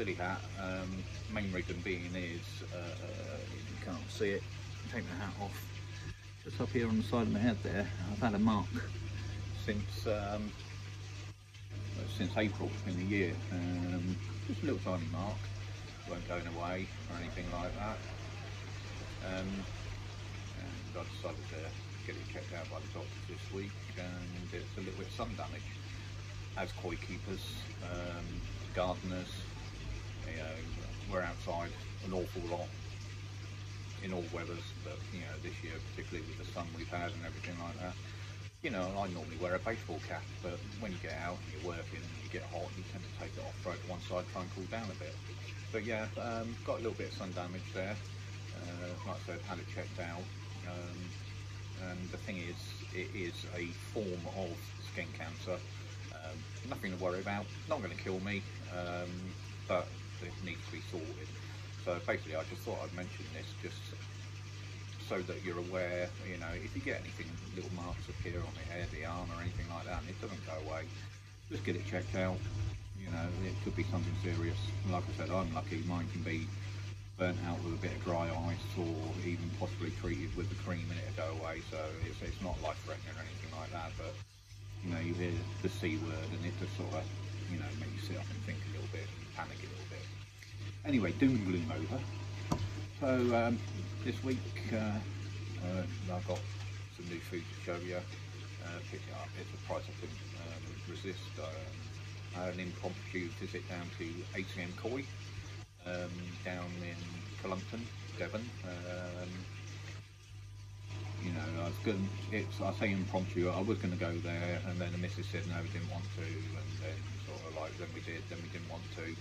Silly hat. Um, main reason being is uh, you can't see it. Take the hat off. Just up here on the side of my head there, I've had a mark since um, since April in the year. Um, just a little tiny mark, won't going away or anything like that. Um, and I decided to get it checked out by the doctor this week and it's a little bit sun damage. As koi keepers, um, gardeners, know, we're outside an awful lot in all weathers, but you know, this year particularly with the sun we've had and everything like that you know, I normally wear a baseball cap, but when you get out and you're working and you get hot, you tend to take it off, throw it to one side, try and cool down a bit. But yeah, um, got a little bit of sun damage there. Uh, like I said, had it checked out. Um, and the thing is, it is a form of skin cancer. Um, nothing to worry about, not going to kill me, um, but needs to be sorted. So basically, I just thought I'd mention this just so that you're aware, you know, if you get anything, little marks appear on the head, the arm or anything like that and it doesn't go away, just get it checked out. You know, it could be something serious. Like I said, I'm lucky, mine can be burnt out with a bit of dry ice or even possibly treated with the cream and it'll go away. So it's, it's not life-threatening or anything like that, but you know, you hear the C word and it just sort of, you know, make you sit up and think a little bit, and panic a little bit. Anyway, doom and gloom over. So um, this week uh, uh, I've got some new food to show you. Uh, pick it up, it's a price I couldn't um, resist. I had an impromptu visit down to ACM Koi um, down in Cullompton, Devon. Um, you know, I was going. It's I say impromptu. I was going to go there, and then the missus said no, we didn't want to, and then sort of like then we did, then we didn't want to.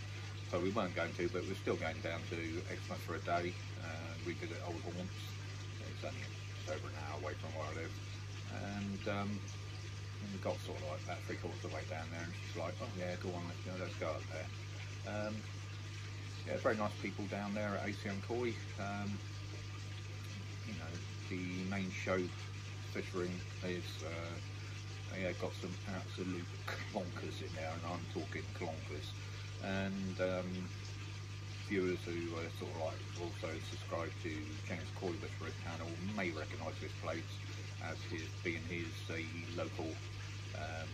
So we weren't going to, but we're still going down to Exmouth for a day, uh, revisit old haunts. It's only over an hour away from where I live. And, um, we got sort of like about three quarters of the way down there, and she's like, oh yeah, go on, let's, you know, let's go up there. Um, yeah, very nice people down there at ACM Koi. Um, you know, the main show fishing is uh, yeah, got some absolute clonkers in there, and I'm talking clonkers and um, viewers who are sort of like also subscribe to James Coyless channel may recognise this place as his being his a local um,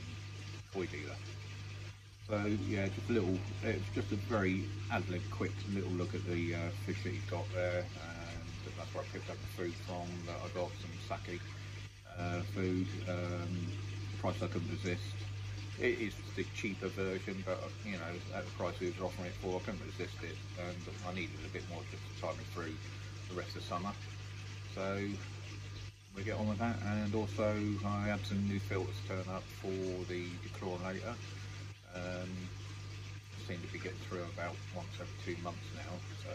koi dealer. So yeah, just a little, it's just a very ad lib quick little look at the uh, fish that he's got there. And that's where I picked up the food from, that I got some Saki uh, food, um, price I couldn't resist it is the cheaper version, but you know, at the price we were offering it for, I couldn't resist it, and I needed a bit more just to tide me through the rest of summer. So we get on with that, and also I had some new filters turn up for the dechlorinator. Um, seem to be getting through about once every two months now, so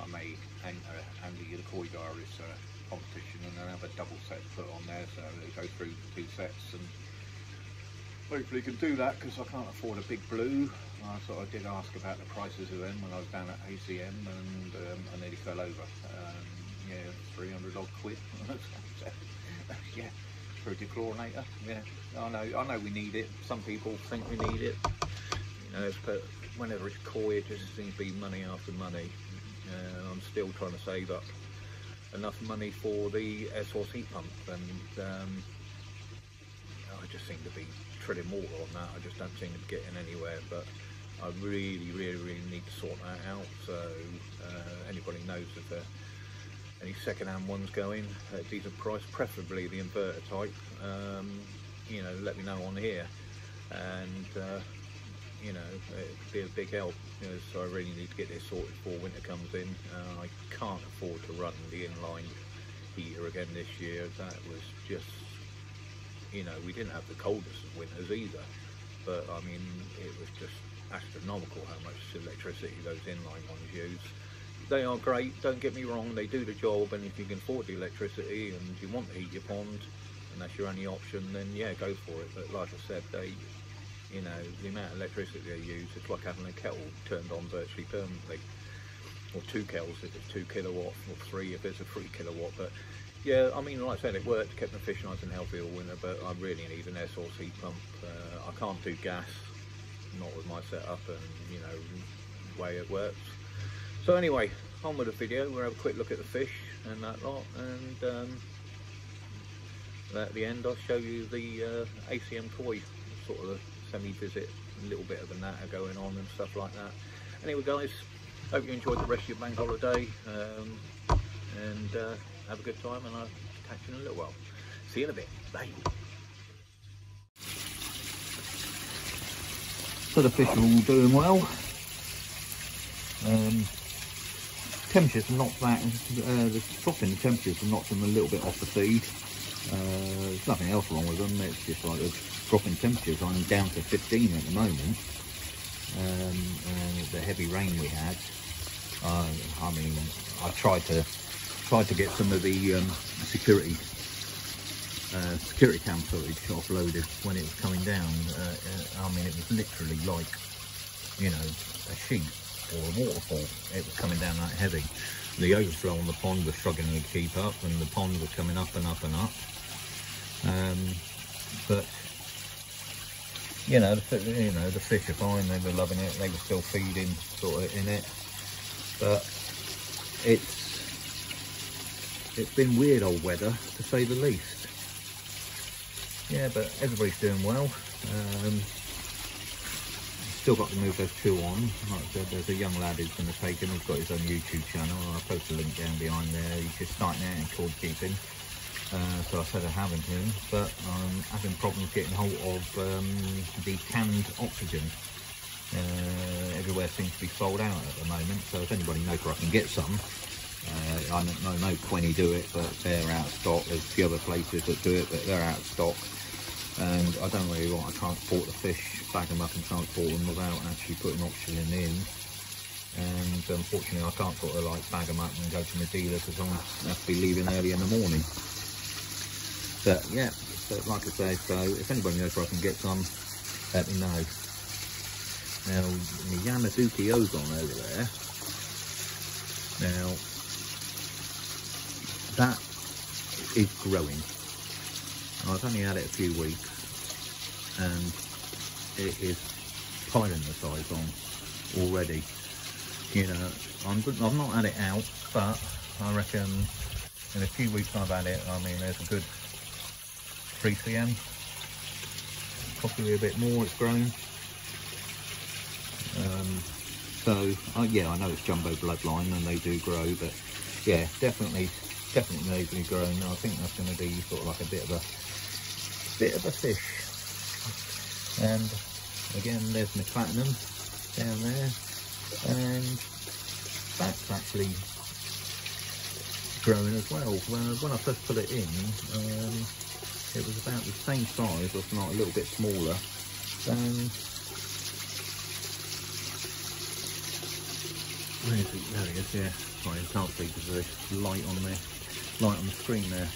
I may enter Andy the Koi Diaries uh, competition and then have a double set put on there, so they go through two sets and hopefully you can do that because I can't afford a big blue. I sort of did ask about the prices of them when I was down at ACM and um, I nearly fell over. Um, yeah, 300 odd quid. yeah, for a dechlorinator. Yeah, I know. I know we need it. Some people think we need it. You know, but whenever it's koi, it just seems to be money after money. Uh, I'm still trying to save up enough money for the air source heat pump, and um, I just seem to be treading water on that. I just don't seem to be getting anywhere, but I really, really, really need to sort that out. So uh, anybody knows if there any second-hand ones going at a decent price, preferably the inverter type, um, you know, let me know on here. And uh, you know, it'd be a big help. You know, so I really need to get this sorted before winter comes in. Uh, I can't afford to run the inline heater again this year. That was just you know, we didn't have the coldest of winters either, but I mean, it was just astronomical how much electricity those inline ones use. They are great, don't get me wrong, they do the job, and if you can afford the electricity and you want to heat your pond, and that's your only option, then yeah, go for it. But like I said, they You know, the amount of electricity they use, it's like having a kettle turned on virtually permanently. Or two kettles if it's two kilowatt, or three if it's a three kilowatt. But yeah, I mean, like I said, it worked, kept them fish nice and healthy all winter, but I really need an heat pump. Uh, I can't do gas, not with my setup and, you know, way it works. So anyway, on with the video, we'll have a quick look at the fish and that lot, and um, at the end I'll show you the uh, ACM koi, sort of a semi-visit, a little bit of a natter going on and stuff like that. Anyway guys, hope you enjoyed the rest of your bank holiday, um, and uh, have a good time, and I'll catch you in a little while. See you in a bit, bye. So the fish are all doing well. Um, temperatures knocked that, uh, the drop in the temperatures have knocked them a little bit off the feed. Uh, there's nothing else wrong with them, it's just like the drop in temperatures. I'm down to 15 at the moment. Um, and the heavy rain we had, uh, I mean, I tried to tried to get some of the um, security uh, security cam footage offloaded when it was coming down. Uh, uh, I mean, it was literally like, you know, a sheet or a waterfall. It was coming down that heavy. The overflow on the pond was struggling to keep up and the pond was coming up and up and up. Um, but, you know, the, you know, the fish are fine, they were loving it, they were still feeding sort of in it. But it's, it's been weird old weather to say the least. Yeah, but everybody's doing well. Um, still got to move those two on. Like I said, there's a young lad who's going to take him. He's got his own YouTube channel. I'll post a link down behind there. He's just starting out in koi keeping. Uh, so I said I haven't him, but I'm having problems getting hold of um, the canned oxygen. Uh, everywhere seems to be sold out at the moment, so if anybody knows where I can get some, uh, I know, no 20 do it, but they're out of stock. There's a few other places that do it, but they're out of stock and I don't really want to transport the fish, bag them up and transport them without actually putting oxygen in. And unfortunately I can't sort of like bag them up and go to my dealer because I'm have to be leaving early in the morning. But yeah, so like I say, so if anybody knows where I can get some, let me know. Now, the Yamabuki Ogon over there, now, that is growing I've only had it a few weeks and it is piling the size on already. You know, I'm, I've not had it out, but I reckon in a few weeks I've had it, I mean, there's a good 3 cm, possibly a bit more, it's grown. Um, so, uh, yeah, I know it's jumbo bloodline and they do grow, but yeah, definitely, definitely nasally grown. I think that's going to be sort of like a bit of a bit of a fish. And again, there's my platinum down there. And that's actually growing as well. When, when I first put it in, um, it was about the same size, if not a little bit smaller, than Where is it? There he is, yeah. Sorry, I can't see because there's light on there, light on the screen there.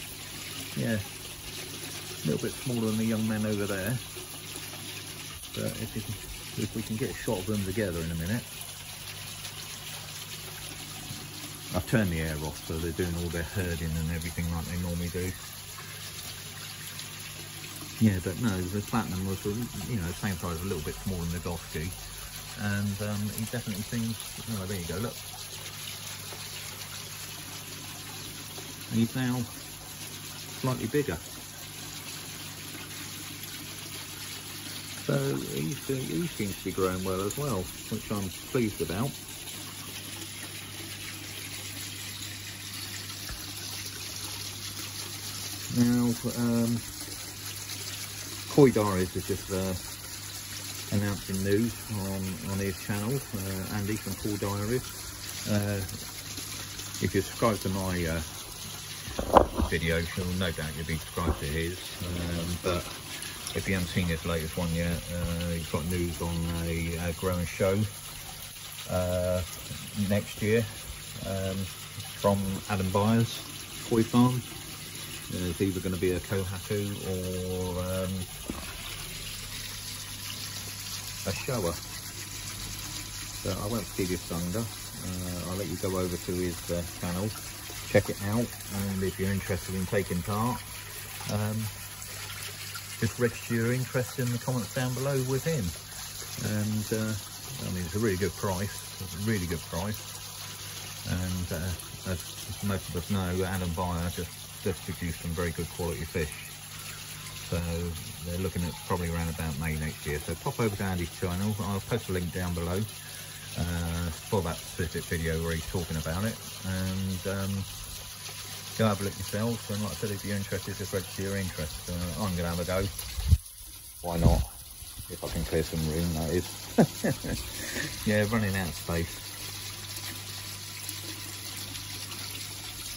Yeah, a little bit smaller than the young man over there. But if, can, if we can get a shot of them together in a minute. I've turned the air off so they're doing all their herding and everything like they normally do. Yeah, but no, the Platinum was, you know, same size, a little bit smaller than the Goshiki. And um, he definitely seems, oh, there you go, look. He's now slightly bigger. So he, he seems to be growing well as well, which I'm pleased about. Now, um, Koi Diaries is just uh, announcing news on, on his channel, uh, Andy from Koi Diaries. Uh, if you subscribe to my uh, videos, you'll no doubt you'll be subscribed to his, um, but if you haven't seen his latest one yet, uh, he's got news on a, a growing show uh, next year um, from Adam Byers Koi Farm. Uh, it's either going to be a Kohaku or um, a Showa. So I won't steal your thunder. Uh, I'll let you go over to his uh, channel, check it out, and if you're interested in taking part, um, just register your interest in the comments down below with him. And uh, I mean, it's a really good price, it's a really good price. And uh, as most of us know, Adam Beyer just, just produced some very good quality fish. So they're looking at probably around about May next year. So pop over to Andy's channel. I'll post a link down below uh, for that specific video where he's talking about it. And um, go have a look yourselves. And like I said, if you're interested, just register your interest. Uh, I'm going to have a go. Why not? If I can clear some room, that is. yeah, running out of space.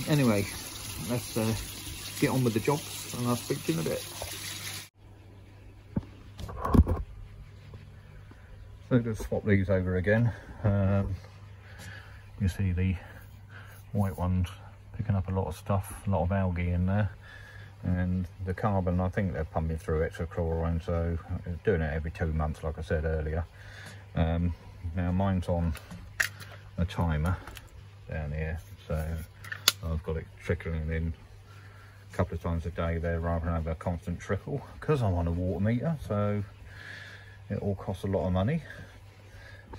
Anyway, let's uh, get on with the jobs and I'll speak to you in a bit. So just swap these over again. Um, you see the white ones picking up a lot of stuff, a lot of algae in there. And the carbon, I think they're pumping through extra chlorine, so doing it every two months, like I said earlier. Um, now mine's on a timer down here, so I've got it trickling in a couple of times a day there rather than have a constant trickle because I'm on a water meter, so it all costs a lot of money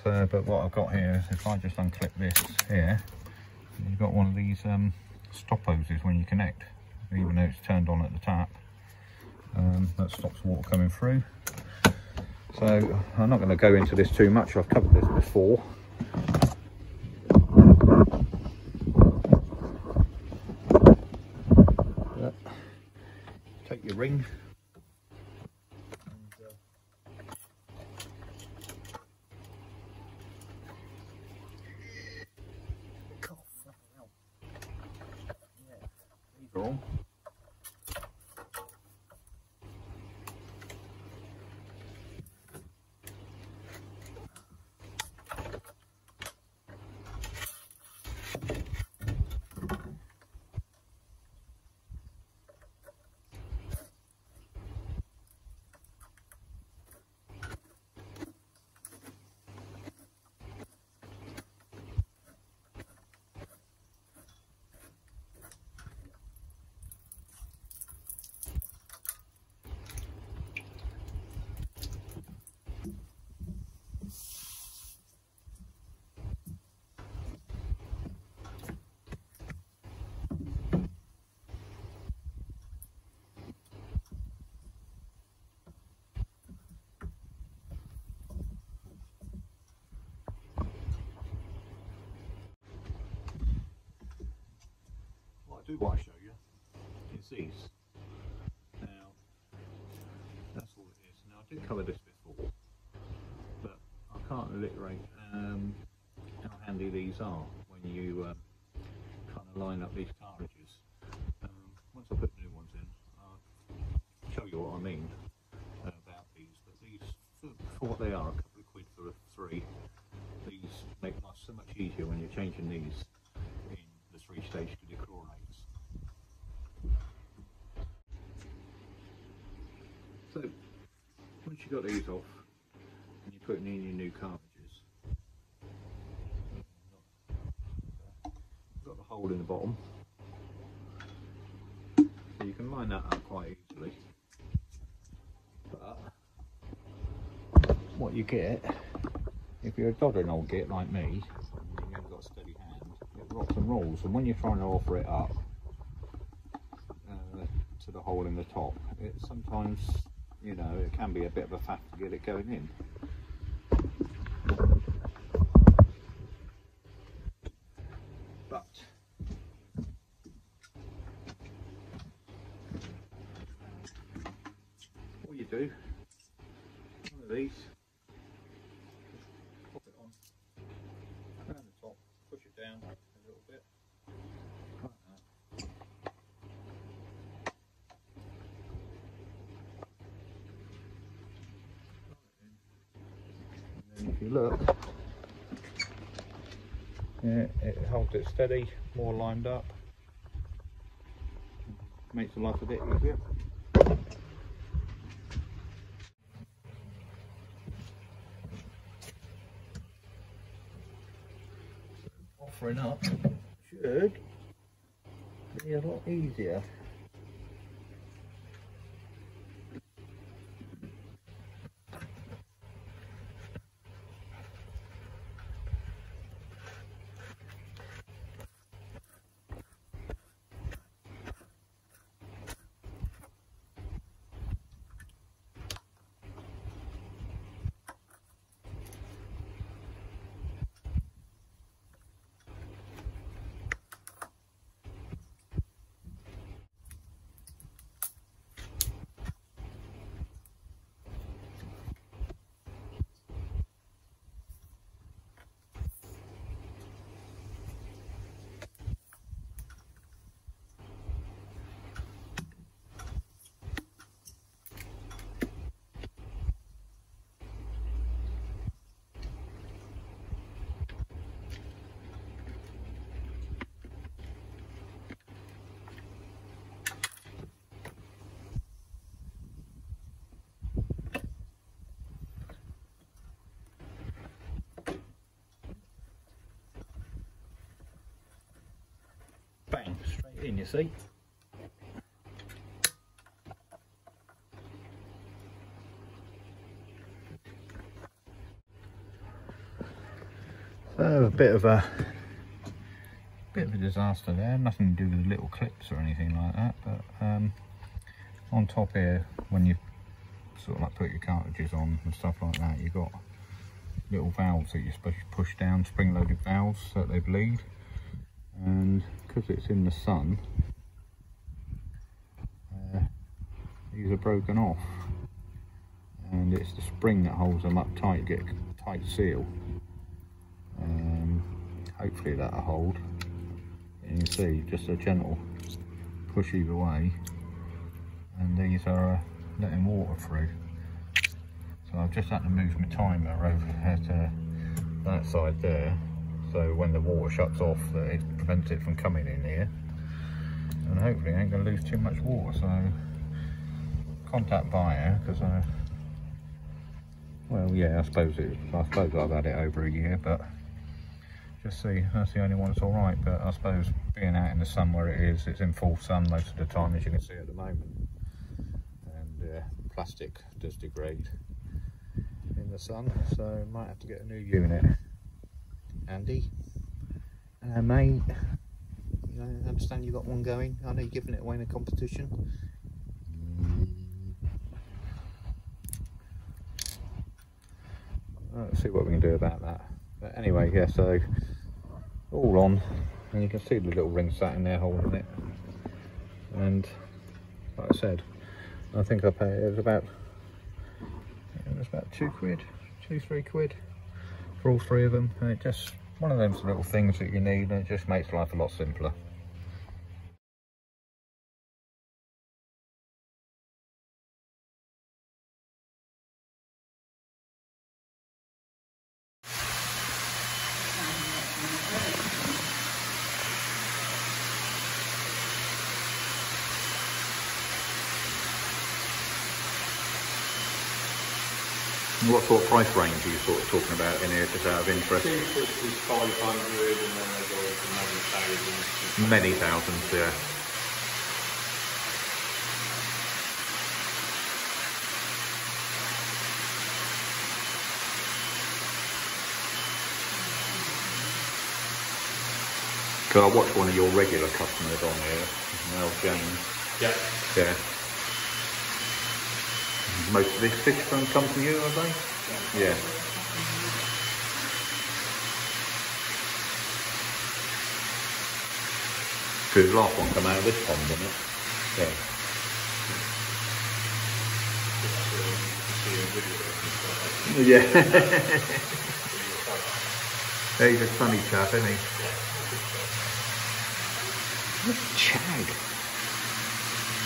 so but what I've got here is if I just unclip this here you've got one of these um, stop hoses when you connect even though it's turned on at the tap. Um, that stops water coming through. So I'm not going to go into this too much. I've covered this before Cool. Do want to show you is these. Now, that's all it is. Now, I did cover this before, but I can't alliterate um, how handy these are when you um, kind of line up these carriages. Um, once I put new ones in, I'll show you what I mean about these. But these, for, for what they are, a couple of quid for a three, these make life so much easier when you're changing these in the three-stage dichlorinates. So, once you've got these off, and you're putting in your new cartridges, got the hole in the bottom, so you can line that up quite easily. But, what you get, if you're a doddering old git like me, and you haven't got a steady hand, it rocks and rolls, and when you're trying to offer it up, uh, to the hole in the top, it sometimes you know, it can be a bit of a faff to get it going in. steady, more lined up. Makes the life a bit easier. Offering up should be a lot easier. Bang, straight in, you see. So a bit of a bit of a disaster there, nothing to do with little clips or anything like that, but um, on top here, when you sort of like put your cartridges on and stuff like that, you've got little valves that you're supposed to push down, spring-loaded valves so that they bleed and because it's in the sun uh, these are broken off. And it's the spring that holds them up tight get a tight seal. Um, hopefully that'll hold. You can see just a gentle push either way. And these are uh, letting water through. So I've just had to move my timer over to that side there. So when the water shuts off it prevents it from coming in here. And hopefully I ain't going to lose too much water so contact buyer because I well yeah I suppose it I suppose I've had it over a year but just see that's the only one that's alright but I suppose being out in the sun where it is it's in full sun most of the time as you can see at the moment. And uh, plastic does degrade in the sun so might have to get a new unit. Andy. Hello, mate. You know, I understand you got one going. I know you're giving it away in a competition. Let's see what we can do about that. But anyway, yeah, so all on, and you can see the little ring sat in there holding it. And like I said, I think I paid it was about it was about two quid, two three quid for all three of them and it just one of those little things that you need and it just makes life a lot simpler What sort of price range are you sort of talking about in here, just out of interest? Cheapest is 500 and then they go into many thousands. Many thousands, yeah. Because I watched one of your regular customers on here, Mel James. Yeah. Yeah. Most of this fish from come from you, have they? Yeah. Because the last one come out of this pond, didn't it? Yeah. Yeah. He's a funny chap, isn't he? What's Chag?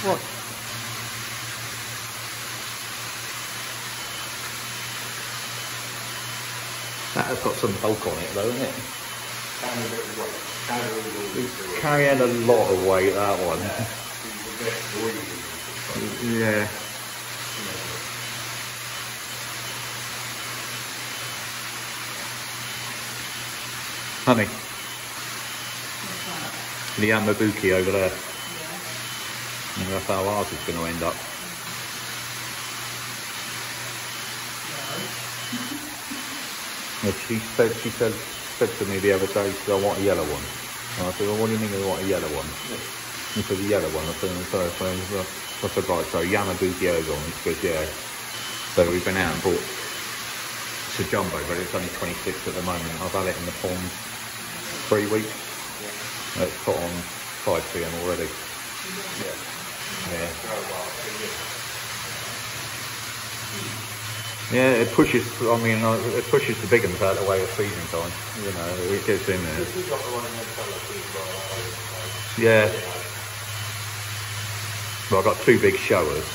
What? That has got some bulk on it though, isn't it? It's carrying a lot of weight, that one. Yeah. Honey. The Yamabuki over there. And that's how ours is going to end up. Yeah, she said, she said, said to me the other day, she said, I want a yellow one. And I said, well, what do you mean you want a yellow one? He said, the yellow one. I said, first one. I said, right, so Yamabuki Ogon. He goes, yeah. So we've been out and bought it's a jumbo, but it's only 26 at the moment. I've had it in the pond three weeks. It's put on 5 p.m. already. Yeah. Yeah, it pushes. I mean, uh, it pushes the big ones out of the way of feeding time. You know, it gets in there. Yeah. Well, I've got two big Showas,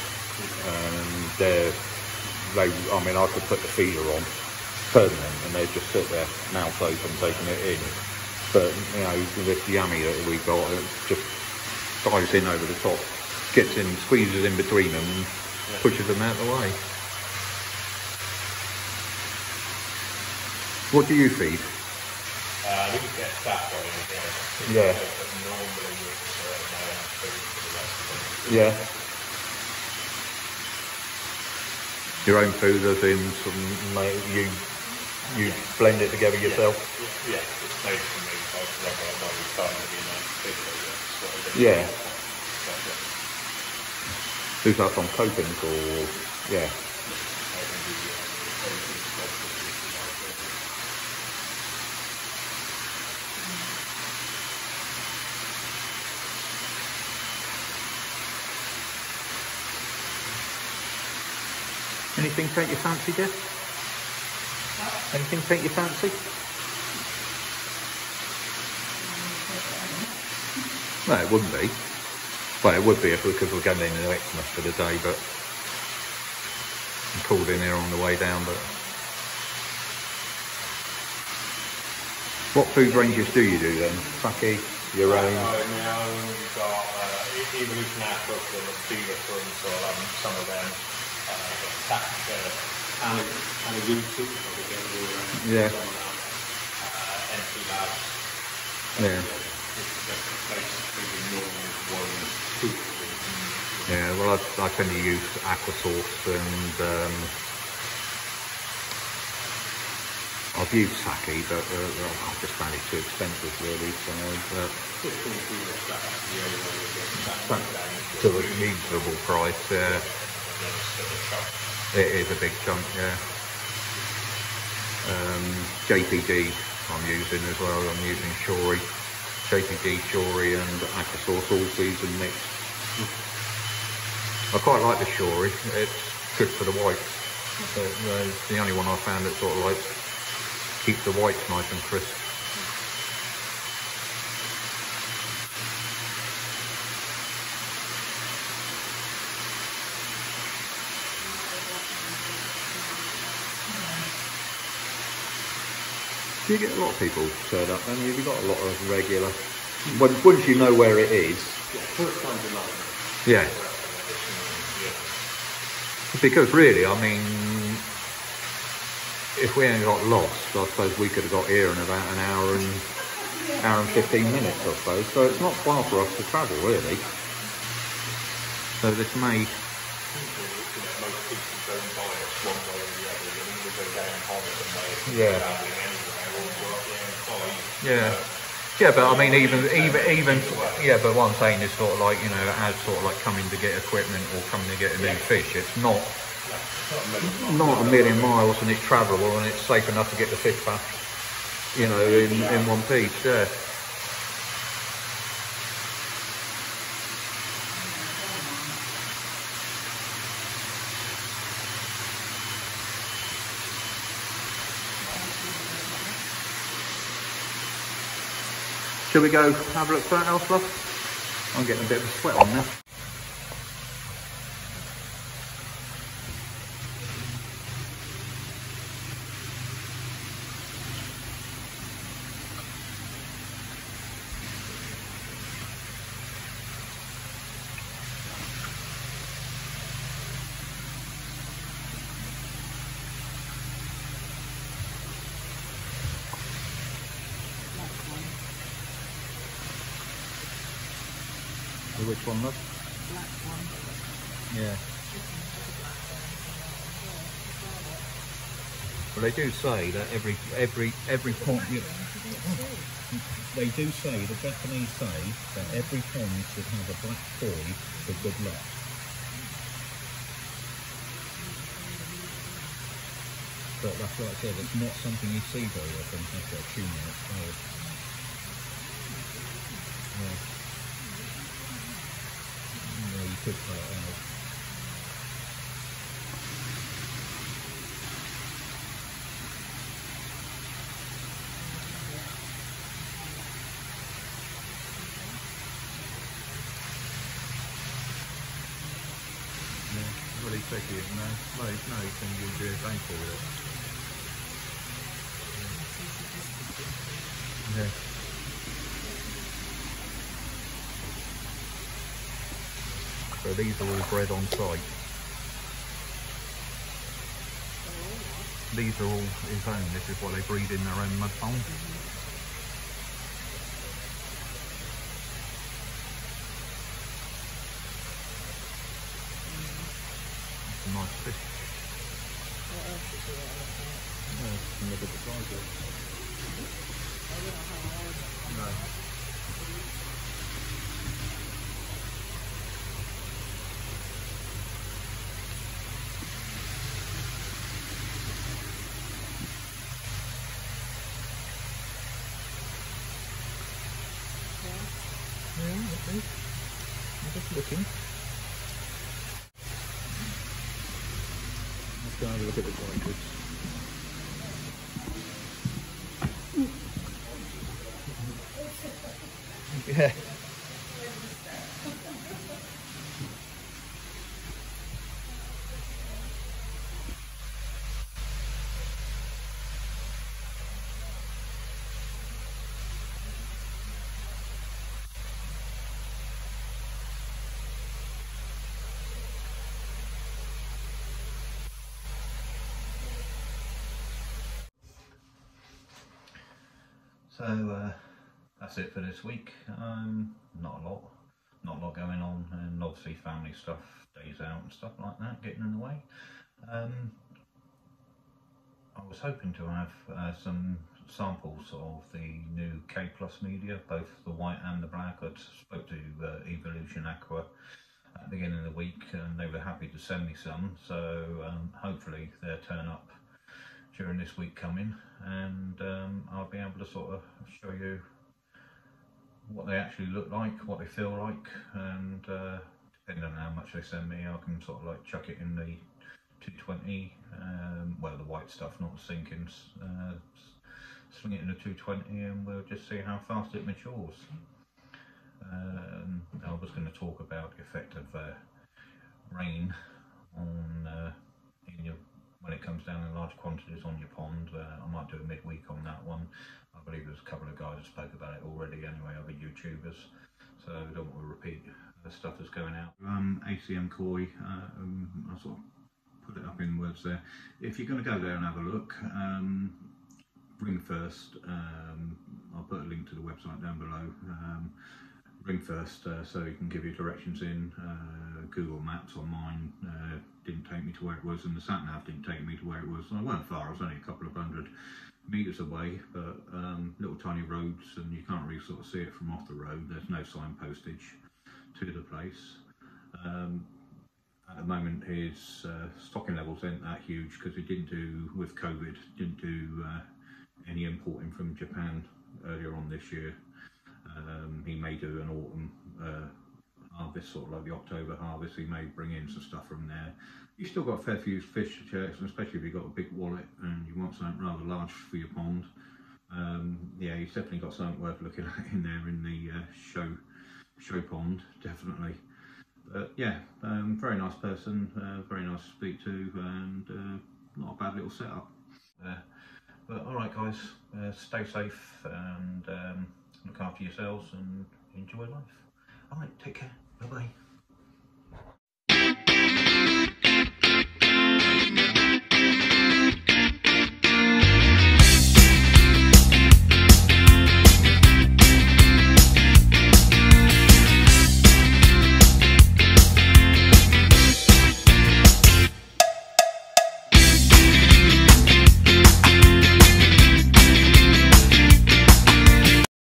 and they're. They, I mean, I could put the feeder on permanent, and they just sit there, mouth open, taking it in. But you know, this yummy that we got, it just dives in over the top, gets in, squeezes in between them, and pushes them out of the way. What do you feed? Uh, we get that going again. Yeah. Normally it's my own food for the rest of them. Yeah. Your own food, as in some, like, you you blend it together yourself. Yeah, it's made for me, I've got a body time to be nice food, so that's what I do. Yeah. But, yeah, Who's that from Coping or yeah? I can do, uh, everything stuff that you like. Anything take your fancy, Jeff? Anything take your fancy? No, it wouldn't be. Well, it would be if we, because we're going into Exmouth for the day, but I pulled in here on the way down, but what food ranges do you do then? Saki, your Uh, own? now we've got uh, Evolution Aqua from the Fever from, so I'll have some of them. Uh, uh, Anagutu, Yeah. Uh. Yeah. Basically the normal one soup. Yeah, well, I, I tend to use Aquasource and um, I've used Saki, but uh, I just found it too expensive, really. So uh, to a reasonable price, yeah, it is a big chunk, yeah. Um, JPD I'm using as well. I'm using Shori, JPD Shori and Aquasource all season mix. I quite like the Shori. It's good for the whites. It's the only one I found that sort of like keeps the whites nice and crisp. Do you get a lot of people turn up? And you've got a lot of regular. Once, once you know where it is, First time in London. yeah. Because really, I mean, if we hadn't got lost, I suppose we could have got here in about an hour and hour and fifteen minutes, I suppose. So it's not far for us to travel, really. So this may, most yeah, yeah. But I mean, even even even yeah. But what I'm saying is sort of like you know, as sort of like coming to get equipment or coming to get a new fish, it's not not a million miles and it's travelable and it's safe enough to get the fish back, you know, in, in one piece, yeah. Shall we go have a look for else, love? I'm getting a bit of a sweat on now. Do say that every every every pond. You, they do say the Japanese say that every pond should have a black koi for good luck. But that's like I said. It's not something you see very often. What a is called. Yeah. You could cut it out. Yeah, said you, no, no, no, can you do thankful with it. Yeah. So these are all bred on site. These are all his own, this is what they breed in their own mud pond. It's a nice fish. What else is there? Yeah, you can look at the size of it. I don't know how old. No. Yeah. Yeah, okay. I'm just looking. Let's go and have a look at the dry goods. Yeah. So uh, that's it for this week. Um, not a lot, not a lot going on, and obviously family stuff, days out and stuff like that getting in the way. Um, I was hoping to have uh, some samples of the new K Plus media, both the white and the black. I spoke to uh, Evolution Aqua at the beginning of the week, and they were happy to send me some. So um, hopefully they'll turn up during this week coming and um, I'll be able to sort of show you what they actually look like, what they feel like and uh, depending on how much they send me I can sort of like chuck it in the 220, um, well the white stuff not the sinkings, uh, swing it in the 220 and we'll just see how fast it matures. Um, I was going to talk about the effect of uh, rain on uh, in your when it comes down in large quantities on your pond. Uh, I might do a midweek on that one. I believe there's a couple of guys that spoke about it already anyway, other YouTubers. So I don't want to repeat the stuff that's going out. Um, ACM Koi, uh, um, I sort of put it up in words there. If you're going to go there and have a look, um, ring first. Um, I'll put a link to the website down below. Um, ring first uh, so you can give you directions in. Uh, Google Maps on mine uh, didn't take me to where it was, and the sat nav didn't take me to where it was. And I weren't far; I was only a couple of hundred meters away, but um, little tiny roads, and you can't really sort of see it from off the road. There's no sign postage to the place. Um, at the moment, his uh, stocking levels ain't that huge because he didn't do with COVID, didn't do uh, any importing from Japan earlier on this year. Um, he may do an autumn uh, harvest, sort of like the October harvest. He may bring in some stuff from there. You've still got a fair few fish to chase, and especially if you've got a big wallet and you want something rather large for your pond. Um, yeah, he's definitely got something worth looking at in there in the uh, show show pond, definitely. But yeah, um, very nice person, uh, very nice to speak to, and uh, not a bad little setup. Uh, but all right, guys, uh, stay safe and um, look after yourselves and enjoy life. All right, take care. Bye bye.